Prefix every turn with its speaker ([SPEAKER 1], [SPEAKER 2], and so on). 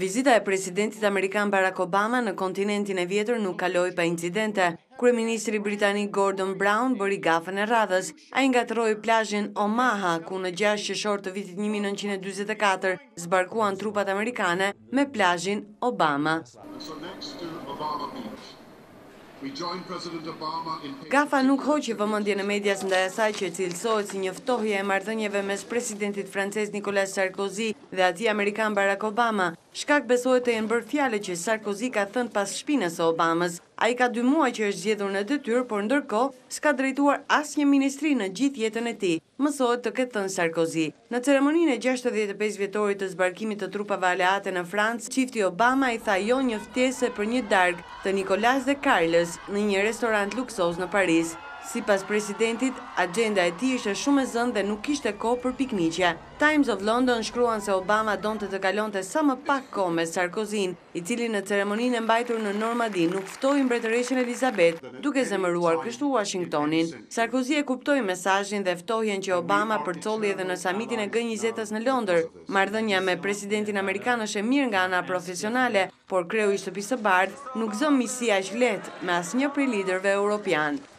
[SPEAKER 1] Vizita e presidentit amerikan Barack Obama në kontinentin e vjetër nuk kaloi pa incidente. Kryeministri britanik Gordon Brown bëri gafën e radhës. Ai ngatërroi plazhin Omaha, ku në gjashtë qershor të vitit një mijë e nëntëqind e dyzet e katër zbarkuan trupat amerikane me plazhin Obama. Gafa nuk hoqi vëmendjen e medias ndaj asaj që cilësohet si një ftohje e marrëdhënieve mes presidentit francez Nicolas Sarkozy dhe atij amerikan Barack Obama. Shkak besohet të jenë bërë fjalët që Sarkozy ka thënë pas shpinës së Obamës. Ai ka dy muaj që është zgjedhur në detyrë, por ndërkohë s'ka drejtuar asnjë ministri në gjithë jetën e tij. mësohet të ketë thënë Sarkozy. Në ceremoninë e gjashtëdhjetë e pesë vjetorit të zbarkimit të trupave aleate në Francë, çifti Obama i tha jo një ftese për një darkë të Nicolas dhe Carlës në një restorant luksoz në Paris. Sipas presidentit, axhenda e tij ishte shumë e zënë dhe nuk kishte kohë për pikniqe. Times of London shkruan se Obama donte të kalonte sa më pak kohë me Sarkozyn, i cili në ceremoninë e mbajtur në Normandi nuk ftoi Mbretëreshën Elizabeth, duke zemëruar kështu Uashingtonin. Sarkozy e kuptoi mesazhin dhe ftohjen që Obama përcolli edhe në samitin e G-njëzetës në Londër, Marrëdhënia me presidentin amerikan është e mirë nga ana profesionale, por kreu i Shtëpisë së Bardhë nuk zë miqësi aq lehtë me asnjë prej liderëve europianë.